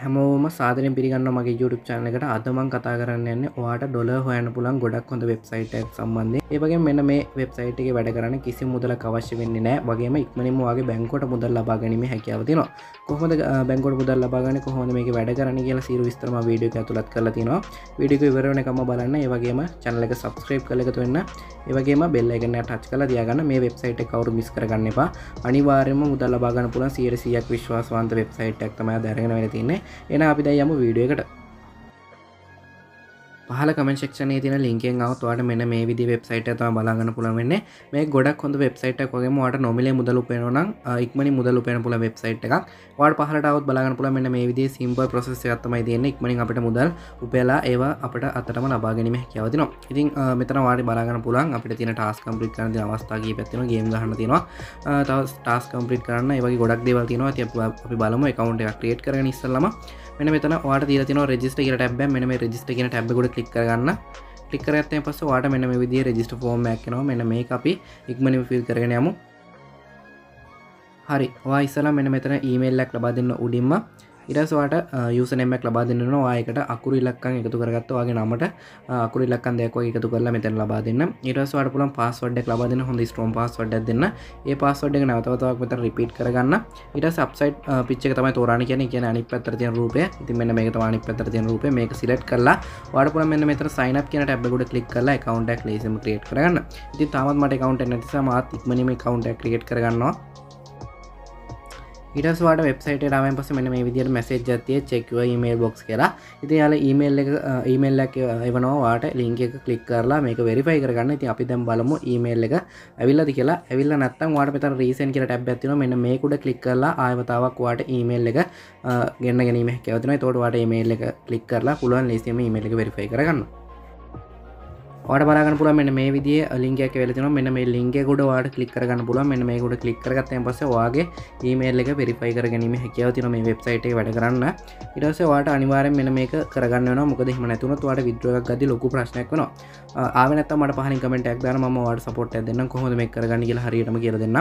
හැමෝම සාදරෙන් පිරිගන්න මගේ YouTube චානලකට අදමන් කතා කරන්න යන්න වාට ඩොල හොයන්න පුළන් ගොඩක් හොඳ වෙබ්සයිටක් සම්බන්ධය ඒවගේ මෙන්න මේ වෙබ්සයිට එක වැඩ කරන්න කිසි මුදල අවශ්‍ය වෙන්නේ නෑ වගේම ඉක්මනින් වගේ බැංකොට මුදල් ලබා ගැනීම හැකියාවතින කොහොද බැංකොට මුදල් ලබාගන කොහොඳ මේක වැඩ කරන්න කියලා සිරු විස්තරම වීඩියෝ ඇතුළත් කරලා තිනවා වීඩික ඉවරණකම බලන්න. ඒවගේම චැනලක සබස්ක්‍රයිප් කලෙකතු වෙන්න. ඒවගේම බෙල්ල එකන්න ටච් කල තියාගන්න. මේ වෙබ්සයිට කවරු මිස් කරගන්න එපා. අනිවාර්යම මුදල් ලබාගන්න පුළන් සියරසියක් විශ්වාසවන්ත වෙබ්සයිට් එක්තම දැරගෙන වෙන තින්නේ එන අපි දැ යම වීඩියෝ එකට. පහල කමෙන්ක්ෂන තින ලින්කෙන් අවත්වාට මෙන්න මේ විදි වෙබ්සයිට තම බලාගන්න පුළවෙන්න මේ ගොඩක් හොඳ වෙබ්සයිට කොගේම වට නොමිලේ මුදල් උපයනනම් ඉක්මනි මුදල් උපයන පුළ වෙබ්සයිට් එකක්. වාට පහලටවත් බලගන්න පුළ මෙන්න මේ විදි සිම්පල් ප්‍රසෙස් ඇත්තමයි තියන්න. ඉක්මනින් අපට මුදල් උපේලා ඒවා අපට අතටම ලබාගැනීම හැකවතින ඉතින් මෙතන වාඩි බලාගන්න පුළන් අපට තින ටස් කම්පිට කරන අවස්ථාගේ පැත්තින ගේම් ගහන්න තියෙනවා. තව ටස් කම්පිට කරන්න ඒවගේ ගොඩක් දේවල් තියෙනවා. ති අපි බලම එකකවන්ට එකක් ක්‍රේට් කරන ඉස්සල්ලම. මෙන මෙතන වාට තින රෙජිස්ට කිය ටැබ මෙන මේ රෙජිස්ට කියෙන ටැබ්ගොඩ ක්ලික් කරගන්න. ලිකරඇත්තය පස වාට මෙන මේ විදිේ රෙජිස්ට ෆෝර්ම් ැක්නවා මෙන මේ අපි ඉක්මනිම ෆිල් කරගෙන යමු. හරි. වායිසලා මෙන මෙතන ඊමේල්ලක් ලබා දෙන්න උඩින්ම ඉරස්වාට යුසනෙමක් ලබා දෙන්න ආයකට අකුරු ඉලක්කන් එකතු කරගත්ත වගේ නමට අකුරු ඉලක්කන් දෙයක් එකතු කරලා මෙතැන ලබා දෙන්න. ඉරස්වාට පුලන් පස්සවඩක් ලබා දෙන්න හොඳ ස්ට්‍රෝම් පස්සවඩ දෙන්න. ඒ පස්සවඩ නවතවතාවක් මෙත රිපිට් කරගන්න. ඉට සබ්සයිට් පිච්චක තම තෝරණ කියන කියන අනි පත්තර තියන රූපය. ඉති මෙන්න මේක තවානි පතර තියන රූපය. මේක සිලට් කරලා වාට පුල මෙන්න මෙතර සයිනක් කියන ටැබ්ගුඩ කලික් කරලා කවන්ටක් ලේසම ක්‍රේට් කරගන්න. ඉති තමත් මට කවන්ට නැතිසා මාත් ඉක්මනීම කවන්ටක් ක්‍රියට් කරගන්නවා. ඉටස්වාට වෙබ්සයිට රමෙන් පස මෙන මේ විදිට මැසේජ් ජතිය චෙක්ව මේල් බොක්ස් කියලා. ඉති යාල ඊමේල් එක ඊමේල් එක එවනවාට ලිංක එක කලික් කරලා මේක වෙරිෆයි කරගන්න. ති අපි දැම් බලමු ඊමේල් එක ඇවිල්ලදි කියලා. ඇවිල්ල නත්තම් වාට පත රීසන් කියල ටැබ් ඇතින මෙන්න මේකුඩ කලික් කරලා ආයවතාවක් වාට ඊමේල් එක ගන්න ගැනීම කැවතින තෝට වාට මේල් එක කලික් කරලා පුළුවන් ලෙසිම මේල් එක වෙරිෆයි කරගන්න වාට බලාගන්න පුළ මෙන්න මේ විදිිය ලින්කයක් වෙලතින මෙන්න මේ ලින්කෙකුඩ වාට කලික් කරගන්න පුළ මෙන්න මේකුඩ කලික් කරගත්තයන් පස වගේ ඊමේල් එක පෙරිෆයි කරගනීම හැකියාව තින මේ වෙබ්සයිට වැඩ කරන්න. ඉරස වාට අනිවාරෙන් මෙන මේක කරගන්න මොකද හම නැතුනත් වාට විද්‍රයක් ගද ලොකු ප්‍රශ්නයක් වන ආවනත් මට පහනි කමෙන්ටක් දන ම වාට සපොට් දෙන්න කොහොද මේ කරගන්න කියලා හරියටම කියර දෙන්න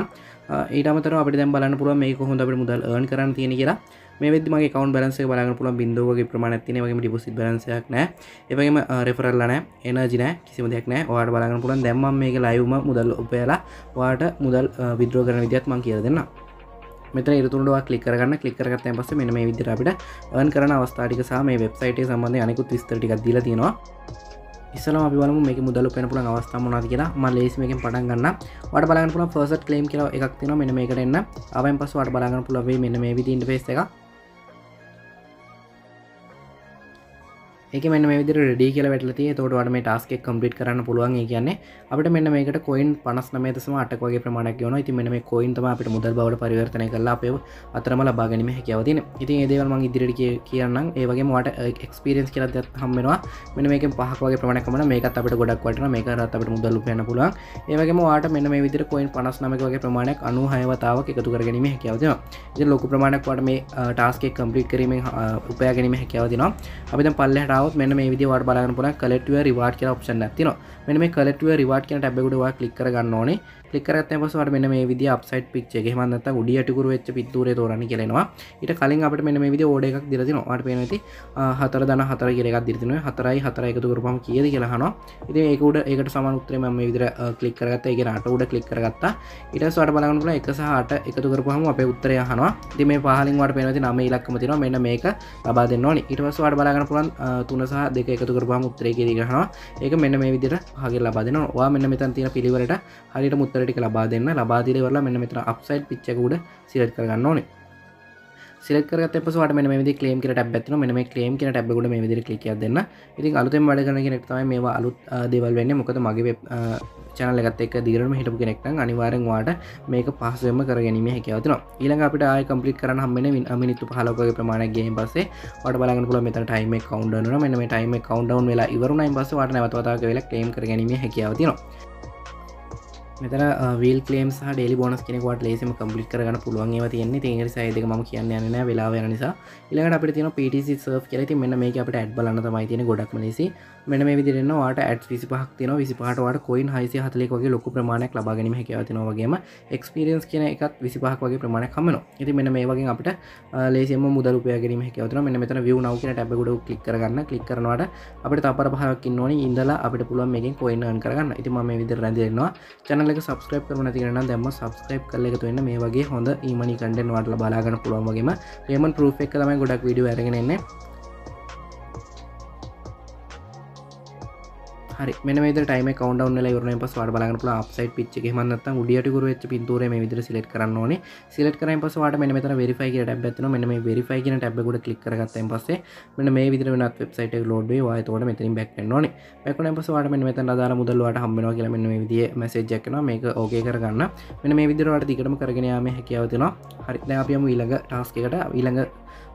ඊටමතර අපට දැම් බලන්න පුළ මේ කොහොඳ අපට මුදල් ඒන් කරන්න තියෙන කියලා. මේ වෙද මගේ කවන් බරන්සේ බලන්න පුළ බින්දුවගේ ප්‍රමාණත් තින වගේ ඩිපුසි බරන්සයක් නෑ. එවගේම රෙෆරල්ලන එනජින කිසිම දෙයක් නෑ. වාට බලන්න පුළන් දැම්ම මේක ලයිවම මුදල් උපයලා වාට මුදල් විද්‍රෝ කරන විදිත් මං කියර දෙන්න මෙත ඉරතුරවා කලිකරගන්න කලිකරගත්තය පස මෙන මේ විදිර අපිට අන් කරන අවස්ථාටික සහ මේ වෙබ්සයිට සම්බන්ධය අනිකුත් විස්තරටික් දීල තියෙනවා. ඉස්සලම අපි බලමු මේක මුදල් පෙන පුළන් අවස්ථා මොනාද කියලා. ම ලේසිමකින් පටන් ගන්න වට බලගන්න පුළ ෆර්සට කලේම් කියලා එකක් තින මෙන මේකට එන්න. අවයන් පස් වට බලගන්න පුළවේ මෙන්න මේ විදි ඉන්ටෆේස් එක. එක මෙන්න මේ විදිර රඩි කියල වැටලති තෝටවට මේ ටස්ක කම්පිට කරන්න පුළුවන්. කියන්නේ අපට මෙන්න මේකට කොයින් පනස් නමේතම අටක් වගේ ප්‍රමාණක් යන ති මෙන්න මේ කොයින් තම අපට මුදල් බවට පරිවර්තනය කරලා අපේ අතරම ලබාගනීම හැකවතින ඉතින් ඒදවල් මං ඉදිරිට කියන්න ඒවගේ මට එක්ස්පිරෙන්ස් කියල හම්මෙනවා මෙන මේක පහක් වගේ ප්‍රමණකමන මේකත් අපට ගොඩක් වටන මේක රත් අපට මුදල් පයන පුළුවන්. ඒවගේම වාට මෙන්න මේ විදිර කොයින් පනස් නමක වගේ ප්‍රමාණයක් අනු හයවතාව එකතු කරගනීම හැකවතින ඉ ලොකු ප්‍රමාණක් වට මේ ටාස්කේ කම්පලිට් කිරීමෙන් උපයාගැනීම හැකවතිනවා අපිත පල්ලහට තාවත් මෙන්න මේ විදි වට බලන්න පුල කලෙට්ව රිවාට් කිය ඔප්ෂන් ඇතින මෙන මේ කලෙට්ව රිවාට් කියන ටැබෙකුඩවා කලික් ගන්න ඕනේ. ලිකරත් පසවට මෙන මේ විදි අපසයිට පික්ෂ හෙමන්ත උඩියටකුර වෙච්ච පිත්තුරේ තෝරන කෙනවා ඊට කලින් අපට මෙන මේ විදි ඕඩ එකක් දිරතින ට පේනති හතර දන හතර කියරක් දිරිතින හතරයි හතර එකතු කරපම කියද කියලහන ඉති ඒකුඩ ඒකට සමන් උත්‍රේ ම විදිර කලික් කරගත්ත. එක රට උඩ කලික් කරගත්තා. ඉට සට බලගන්නල එක සහට එකතු කරපුහම අප උත්තරය හනවා ති මේ පහලින් වට පේනති නම ඉලක්කම තින මෙන්න මේක ලබා දෙන්න ඕනි. ඉටවස් වට බලගන්න පුලන් තුන සහ දෙක එකතු කරපුහම උත්තරේ කියරහනවා ඒක මෙන්න මේ විදිර හගේ ලබා දෙනවා. මෙන්න මෙතන් තියෙන පිළිවලට හරිට මුත් උත්තරටික ලබා දෙන්න. ලබාදිර වරලා මෙන්න මෙතර අප්සයිට් පිච්චකුඩ සිලට් කරගන්න ඕනේ. සිලකරත් පසට මෙ මේ කලේම් කට ඇත්න මෙ මේ කලේම් කියන ටැබ්ගුඩ මේ විදිර කලික දෙන්න. ඉතින් අලුතෙන් වැඩ කරන කෙනෙක්තම මේවා අලුත් දෙවල් වෙන්න. මොකද මගේ චනල එකත් එක් දිරම හිටපු කෙනෙක්ට අනිවාරෙන් වාට මේක පහසුවම කර ගැනීම හැකවතින ඊළඟ අපිට ආය කම්පලික් කරන හම්බෙන මිනිත්තු පහලකගේ ප්‍රමාණගේ පසේ වට බලග පුල මෙත ටයිම කවන්ඩන මෙ මේ ටයිම කවන්ඩවන් වෙලා ඉවරුණයි පස වට නැවතතාක වෙලා කලේම් කර ගැනීම හැකියාවතිනවා මෙතන වීල් කලේම් සහ ඩෙලි බොනස් කෙනෙකට ලේසිම කම්පලිට කරගන්න පුළුවන් ඒව තියන්නේ. තේරි සයිදක ම කියන්න යන වෙලා වෙන නිසා ඉලකට අප තින පිටසි සර්් කෙලති මෙන්න මේ අපට ඇඩ් බලන්න තමයි තියෙන ගොඩක්ම ලෙසි. මෙන මේ විදිරන්න වාට ඇඩ් විසි පහක් තින විසි පහටවට කොයින් හයිසි හතලෙකගේ ලොකු ප්‍රමාණයක් ලබාගනීම හැකවතිනවගේම එක්ස්පිරියන්ස් කියන එකත් විසි පහක් වගේ ප්‍රමාණයක් කමන ඇති මෙන්න මේ වගේ අපට ලේසිම මුදල් උපයගරීම හැකවතන මෙන්න මෙතන විය නවකන ටැබගුඩ කලික් කරගන්න. කලික් කරනවාට අපට තපර පහකින් ඕනි. ඉඳලා අපට පුළුවන් මේකින් කොයින්න කරගන්න. ඉති ම විදිර රැඳරෙනවා චැනල එක සබස්ක්‍රයිප් කරන තිරන දැම සබස්ක්‍රයිප් කල එකතු වෙන්න. මේ වගේ හොඳ ඊමනි කඩෙන් වටල බලාගන්න පුළුවන් වගේම. පේමන් පරූ් එක තමයි ගොඩක් විඩිය ඇරගෙනන්නේ හරි. මෙන මේ ටයිම කවන්ඩවන්න වරන පස් වාට බලගන ල අපසයිට පිච් මන්නත් උඩියට ගුර වෙච් පින්තුර මේ විදිර සිලෙට කරන්න ඕනේ. සිලට කරන පස වාට මෙ මෙතන වෙරිෆයි ටැබ් ඇත්න මෙ මේ වෙරිෆයි කියන ටැබ් ගොඩ කලික් කරගත්තන් පස්සේ මෙන මේ විදිර වෙනත් වෙබ්සයිට ලෝඩේ වාය. තෝට මෙතරින් බැක් ඕනේ. පැකන පස වාට මෙ මෙතන දාර මුදල්වාට හම්බෙනවා කියලා මෙන්න මේ විදිිය මැසේජ්ජක්න මේක ඕකේ කරගන්න. මෙන මේ විදිරවට දිකටම කරගෙන යාම හැකියාවතිනවා හරි. අපියම ඊළඟ ටාස්කට ඊළඟ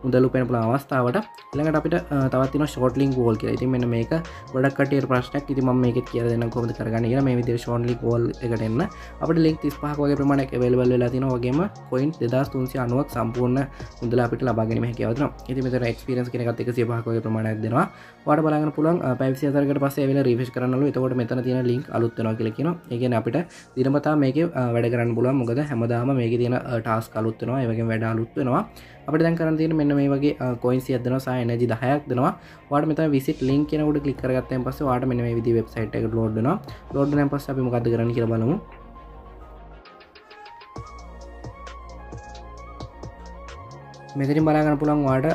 මුදලු පෙනපුල අවස්ථාවට. ළඟට අපිට තවත්තින ෂෝටලිින් ගෝල් කිය ති මෙන්න මේක ගොඩක්ට ප්‍රශ්නක් ඉති ම මේක කිය දෙන්න කොමද කරගන්න මේ විදි ෂෝන්ලි ගෝල් එකටන්න අපට ලික් තිස් පහක් වගේ ප්‍රමාණක් වෙල්වල් වෙලා තින වගේම කොයින් දෙදස් තුන්සි අනුවක් සම්පූර්ණ මුදල අපිට ලබාගෙන හැකවතන ඉති මෙතර එක්ස්පිරන්ස් කෙනකත් එක සිපහකගේ ප්‍රමාණයක් දෙනවා. වාට බලගන්න පුළන් පැවිසිතරකට පසේ වෙල රිවිශ් කරනලු එතකොට මෙතන තියෙන ලින්ක් අලුත්තනවා කියලකින ඒගෙන අපිට දිරමතා මේක වැඩ කරන්න පුලන් මොකද හැමදාම මේක තියෙන ටාස් කලුත්තනවා ඒවගේ වැඩ අලුත්වෙනවා අපට දැන් කරන්න තියෙන මෙන්න මේ වගේ කොයින්සි අදන සහ එනජි දහයක් දෙනවා. වාට මෙත විසිට ලින් කෙනකට කලික් කරගත්තයන් පස වාට මෙන මේ විදි වෙබ්සයිට් එක ලෝඩ්න ලෝඩ්න පස් අපි මොකද කරන්න කියල බලමු. මෙතරින් බලාගන්න පුළන් වාට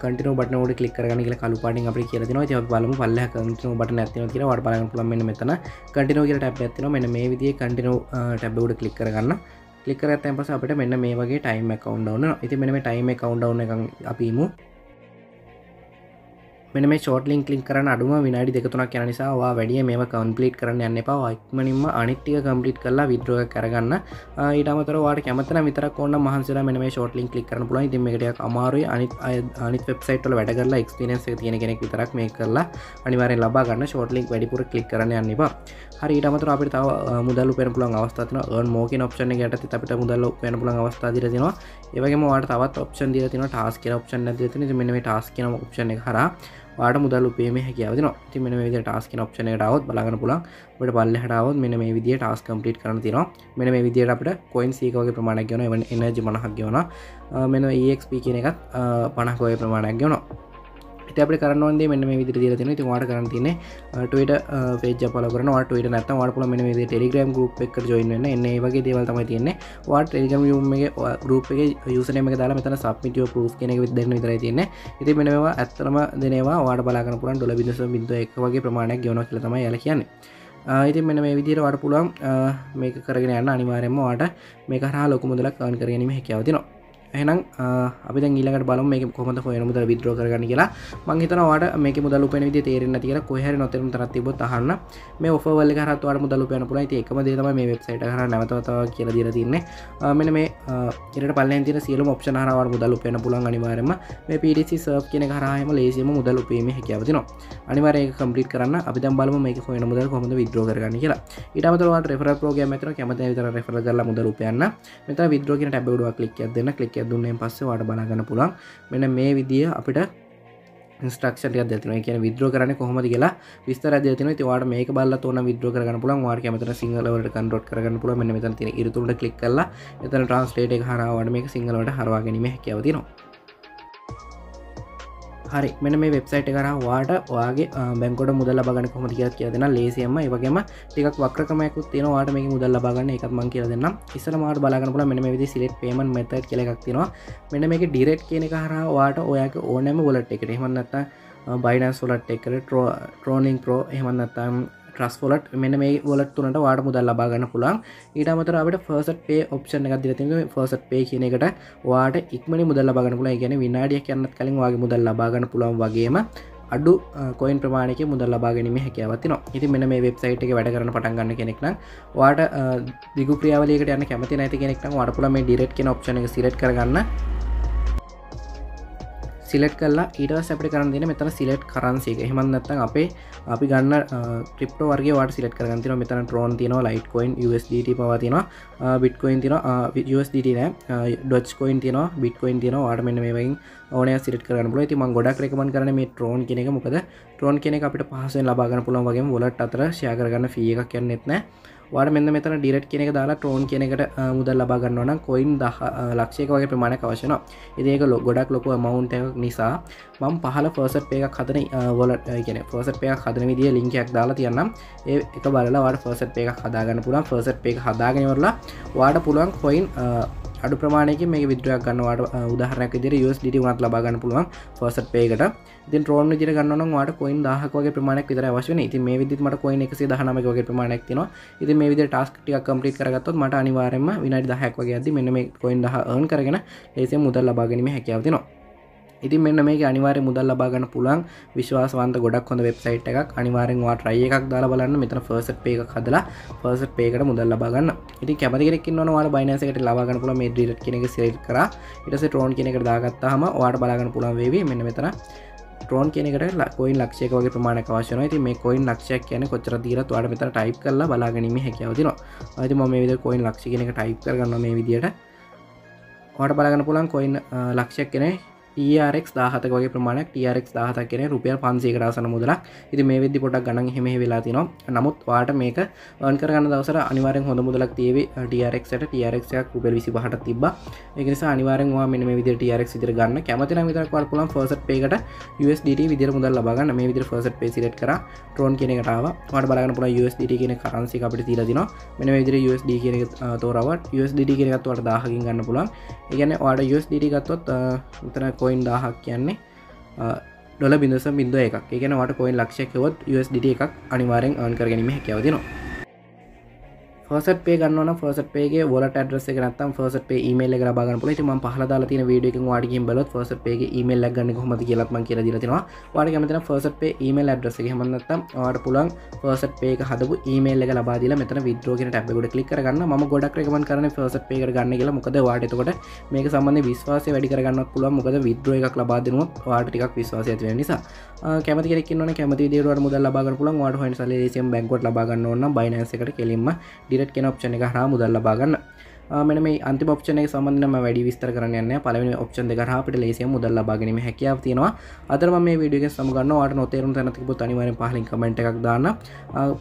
කටින බට කලික් කරගන කියල කලු පාටින් අපි කියලතින ය බලමු පල්ල කටින බට නැතින කියල. වට බලගන්න පුළන් මෙන්න මෙතන කටිනෝ කියල ටැබ් ඇතින මෙන්න මේ විදිේ කටිනෝ ටැබ්බඩ කලික් කරගන්න. කලිකර ඇතැන් පස අපට මෙන්න මේ වගේ ටයිම් කවන්්ඩවන ඉති මෙ මේ ටයිම කවන්්ඩවන එක අපිමු මෙන මේ ෂෝට් ලින්ක් ලික් කරන අඩුම විනාඩි දෙකතුනක් යන නිසාවා වැඩිය මේ කම්පලිට් කරන්න යන්න එපා. ඉක්මනින්ම අනික්ටික කම්පලිට් කරලා විද්‍රෝග කරගන්න ඊටමතර වාට කැමතන විතර කොන්න මහන්සලා මෙන මේ ෂෝට් ලින්ක් ලික් කරන පුලයි තිමටක් අමාරුයි. අනිත් අනිත් වෙබ්සයිට්ල වැඩ කරලා එක්ස්පිරන්ස් තියෙන කෙනෙක් විතරක් මේ කරලා අනිවාරෙන් ලබා ගන්න ෂෝට් ලින්ක් වැඩිපුර කලික් කරන්න යන්නවා හරි ඊටමතර අපිට තව මුදල්ලු පෙන පුලන් අවස්ථාන න් මෝක ඔප්ෂන යට අපිට මුදල්ල පෙන පුලන් අවස්ථා දිරතිනවා ඒවගේ වාට තවත් ඔප්ෂන් දිරතින ටාස් කිය ඔප්ෂන් ඇතින මෙ මේ ටාස් කියන ඔප්ෂන හර වාට මුදල් උපේම හැකියාවන ති මෙන විද ටාස්ක ඔප්ෂනයටවත් බලගන පුලන් ට බල්ල හටාවත් මෙන මේ විදිිය ටස් කම්පලිට කරන තින මෙන මේ විදියට අපට කොයින් සීකවගේ ප්‍රමාණක් ගන එනජ මනහක් ගවන මෙන ඒක්ප කියන එකත් පණහකෝය ප්‍රමාණයක් ගවනවා. අප කරන්නේ මෙන්න මේ විදිර දිල තින ති වාට කරන්න තින ටට පේජ පලකරන වාට ට නත වාට පල මෙන ේ ටෙලිග්‍රම් ගුප් එක ජොයින්න එන්න ඒවගේ දේවල් තම තියන්නේ. වාට ටෙලිගම් යුම්ගේ ගරුප් එක යුසනම දාලා මෙතන සප්මිටියෝ පරූ් කෙනෙ දෙන්න විතර තියන්නේ. ඉති මෙනවා ඇත්තරම දෙනවා. වාට බලාගන පුලන් ඩොල බිදස බිඳ එක වගේ ප්‍රමාණයක් ගවන කියල තමයි යල කියන්නේ. ඉතින් මෙන මේ විදිර වට පුළන් මේක කරගෙන යන්න අනිවාරයම වාට මේ කරහා ලොකු මුදලක් කාන් කරගනීම හැකවතිනවා එහනම් අපි ඊලකට බල මේ කොමද හොය මුදල විද්‍රෝ කරගන්න කියලා. මංහිතනවාට මේක මුදල පෙන විදි තේරෙන තිර කොහර නොතර තරත්තිබ හන්න මේ ඔෆවල්ල කරත්වට මුදල පයන පුලයි ඒකම දේතම මේ වෙබ්සයිට හර නැවතව කියල දිර තින්නේ. මෙන මේ ඉට පල්ල තිර සියලු ඔප්ෂනාරවට මුදල පෙන පුලන් අනිවාරම මේ පිරිසි සර්් කියන කරහම ලේසිම මුදල උපේම හැකවතින අනිවාරය කම්පිට කරන්න අපි බලම මේ හොන මුදල් කොමද විද්‍රෝ කරගන්න කියලා. ඉටමතවට රෙෆර පෝගම මෙතර කැමත විතර රෙෆර කරලා මුදල උපයන්න. මෙත විද්‍රෝගෙන ටැබඩුවක් ලික් දෙන්න. කලික් දුන්නේ පස්සේ වාට බලාගන්න පුළන් මෙන මේ විදිිය අපිට ස්ටක්ෂට දෙතින කියන විද්‍ර කරන කොහොමද කියලා විස්තර දෙතින තිවාට මේ බල තෝන විද්‍ර කරන පුළන් වාට මතන සිංහලවට කන්ඩොට් කරගන්න පුළ මෙ මෙතන තින ඉරතුට කලික් කල්ලා එතන ට්‍රන්ස්ලේට හරවාට මේ සිංහලට හරවාගැනීම හැකවතිනවා හරි. මෙන මේ වෙබ්සයිට් කර වාට වාගේ බැංකොට මුදල් ලබගන්න කොම කිය කියදෙන ලේසියම ඒවගේම ටිකක් වක්‍රකමයකුත් තියෙන වාට මේ මුදල් ලබගන්න එකත් මං කියල දෙන්න ඉස්සල මාට බලගන්න පුල මෙන විදි සිලෙට් පේමන් මෙත කියලෙක් තියෙනවා. මෙන මේක ඩිරෙට් කියන කහර වාට ඔයාක ඕනෑම ගොලට් එකට. එහමන්නත්ත බයිනස් ොලට් එකට ට්‍රෝනිින් ප්‍රෝ එහමන්නත්තම් ට්‍රස්ෆොලට මෙන්න මේ වලට තුනට වාට මුදල් ලබාගන්න පුළන් ඊට අමතර අපට ෆර්සට පේ ඔප්ෂන් එකක් දිරති ෆර්සට පේ කියන එකට වාට ඉක්මනි මුදල් ලබාගන්න පුළ ගැන විනාඩිය කියන්නත් කලින් වගේ මුදල් ලබාගන්න පුළුවන් වගේම අඩු කොයින් ප්‍රමාණක මුදල් ලබාගනීම හැකවතින ඉති මෙන මේ වෙබ්සයිට් එක වැඩ කරන පටන්ගන්න කෙනෙක්න වාට දිගු ප්‍රියාවලකට යන්න කැමති නැති කෙනෙක්න වට පුළ මේ ඩිරට් කියෙන ඔප්ෂන එක සිරට් කරගන්න. සිලට් කල්ලා ඊටස් අපට කරන්න දෙන මෙතන සිලට් කරන්සේක හෙමන්නත්තන් අපේ අපි ගන්න ක්‍රිප්ට වර්ගේ වට සිලට කරගතින මෙතන ට්‍රෝන් තින ලයිට කොයින් USDT පවතින බිට්කොයින් තින USDT නෑ ඩොච් කොයින් තින බිට්කොයින් තින වාට මෙන්න මේවයින් ඕනය සිට කරන ල ති ම ගොඩක් රකමන් කරන මේ ට්‍රෝන් කෙනෙක මොකද ට්‍රෝන් කෙනෙ අපට පහසෙන් ලබාගන පුළන් වගේ ොලට අතර ශයාකරගන්න ෆිය එකක් කියන්නෙත්නෑ වාට මෙන්න මෙතන ඩිරට් කෙනෙක දාලා ට්‍රෝන් කෙනෙකට මුදල් ලබාගන්නවන කොයින් දහ ලක්ෂයක වගේ ප්‍රමාණ අවශන ඒක ලො ගොඩක් ලොකු මවුන්ට එකක් නිසා මම් පහල පර්සට් පේක හදන වලට කියන පර්සට් පේක හදන විදිිය ලිංකයක් දාලා තියන්නම්. ඒ එක බලලා වාට පර්සට් පේක හදාගන්න පුළන් පර්සට් පේක හදාගෙනවරලා වාට පුළුවන් කොයින් අඩු ප්‍රමාණයක මේ විද්‍රයක් ගන්නවාට උදාහරනක දිර USDT වනත් ලබාගන්න පුළුවන් ෆර්සට් පේකට ඉතින් ට්‍රෝන් විදිර ගන්නන වාට කොයින් දහකගේ ප්‍රමාණයක් විතර වශන ඉති මේ විදිත් මට කොයින් එකසේ දහනමක වගේ ප්‍රමාණයක් තින ඉති මේ විදි ටස්ටිය කම්පලිට කරගත්තොත් මට අනිවාරෙන්ම විනාඩි දහක් වගේ ඇති මෙන්න මේ කොයින් දහ අන් කරගෙන ඒසේ මුදල් ලබාගනීම හැකියාව තිනවා ඉතින් මෙන්න මේක අනිවාර්ය මුදල් ලබාගන්න පුළුවන්. විශ්වාසවන්ත ගොඩක් හොඳ වෙබ්සයිට් එකක්. අනිවාර්යෙන් වා try එකක් දාලා බලන්න. මෙතන first pay එකක් හදලා first pay එකට මුදල් ලබා ගන්න. ඉතින් කැමති කෙනෙක් ඉන්නවනම් ඔයාලා Binance එකට ලබා ගන්න පුළුවන්. මේ direct කියන එක select කරා. ඊට පස්සේ Tron කියන එකට දාගත්තාම ඔයාලට බලා ගන්න පුළුවන් වේවි. මෙන්න මෙතන ට්‍රෝන් කෙනෙකට කොයින් ලක්ෂයක වගේ ප්‍රමාණක වශන ති මේ කොයින් ලක්ෂයක් කියන කොච්චර දීරත් වඩ මෙතර ටයිප් කරලා බලාගැනීම හැකියාවතින ඇති ම මේ විද කොයින් ලක්ෂ කෙනෙක ටයිප් කරගන්න මේ විදියට වට බලගන්න පුළන් කොයින් ලක්ෂයක් කෙනෙ TRX දාහතක වගේ ප්‍රමාණයක් TRX දාහතක් කෙන රුපියල් පන්සේ රසන මුදලක්. ඉති මේ විදි පොටක් ගණන් හෙම වෙලා තිනවා. නමුත් වාට මේක වන් කරගන්න දවසර අනිවාරෙන් හොඳ මුදලක් තියවේ. TRXට TRXයක් රුපියල් විසි පහට තිබ එකනිස අනිවාරෙන්වා මෙ විදි TRX විදිර ගන්න. කැමතින විතරක් වල් පුලන් ෆර්සට පේකට USDT විදිර මුදල් ලබගන්න මේ විදිර ෆර්සට පේසිරට කර. ට්‍රෝන් කියනකටාව වට බලගන්න පුළ USDT කියන කරන්සි අපට තිරදින මෙන විදිර USD කියන තෝරවට USDT කියනගත්වට දාහකින් ගන්න පුළන් ඉගැන වාට USDT ගත්තොත් උතන කොයින් දාහක් කියන්නේ ඩොල බිඳස බින්ද එකක්. එකනවට කොයින් ලක්ෂයකවොත් USDT එකක් අනිවාරෙන් අන් කර ගැනීම හැකවදිනවා ෆසට පේ ගන්න ෆසට පේගේ වලට ඩ්‍රස නත්තම් ෆසට පේ මේල් එක බාගන්න පුල ම පහලා තින වීඩියක වාඩිකින් බලොත් ෆසට පේගේ මේල් ගන්න හොම කියලත්ම කියල දිරතිනවා වාඩි කමතන ෆසට පේ මේල් ඩ්‍රස හමන්නත්තම් වාට පුලන් ෆසට පේක හදපු මේල් එක ලබාදිල මෙතන විද්‍රෝගෙන ටැබ්ගොඩ කලික් කරගන්න. ම ගොඩක් රකමන් කරන ෆසට පේක ගන්න කියලා. මොකද වාටතකොට මේක සම්බන්ධ විශ්වාසය වැඩි කරගන්න පුළ මොකද විද්‍රෝ එකක් ලබාදනුව වාට ටිකක් විශ්වාසය ඇතිව නිසා. කැමති කෙනෙක්න කැමති දේරුවට මුදල් ලබාගන්න පුළන් වාට හොන් සලේසියම් බැංකොට ලබාගන්න ඕන්න බයිනසකට කෙලින්ම ඩිරට් කෙන ඔප්ෂණ එක හා මුදල් ලබාගන්න මෙන මේ අන්ති ඔප්ෂනය සම්බන්ධම වැඩි විස්තර කරන්න පලවෙනි ඔප්ෂන් දෙක අපට ලේසිය මුදල් ලබාගනීම හැකියාව තියෙනවා. අදරම මේ විඩියග සමගන්න වාට නොතේරුම් තැනතිබ අනිවර පහලින් කමෙන්ට් එකක් දාන්න.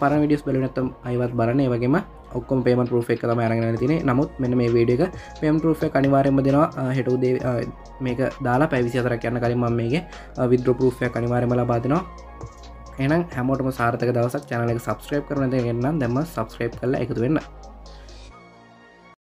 පර විඩියස් බලනත්තම් අයිවත් බරණ වගේම ඔක්කොම පේම පරූෆ එක තම අරගෙන තින නමුත් මෙන්න මේ වේඩ එක පෙම් පරූෆ අනිවාරයම දෙනවා. හෙටු දේ මේක දාලා පැවිසි අතර කියන්න කලින්ම මේගේ විද්‍ර පරූෆය අනිවාරයම ලබාදනවා එනම් හැමෝටම සාර්ථක දවසක් චැනල එක සබස්ක්‍රයිප් කරන එන්නම් දෙම සබස්ක්‍රයිප් කල එකතු වෙන්න.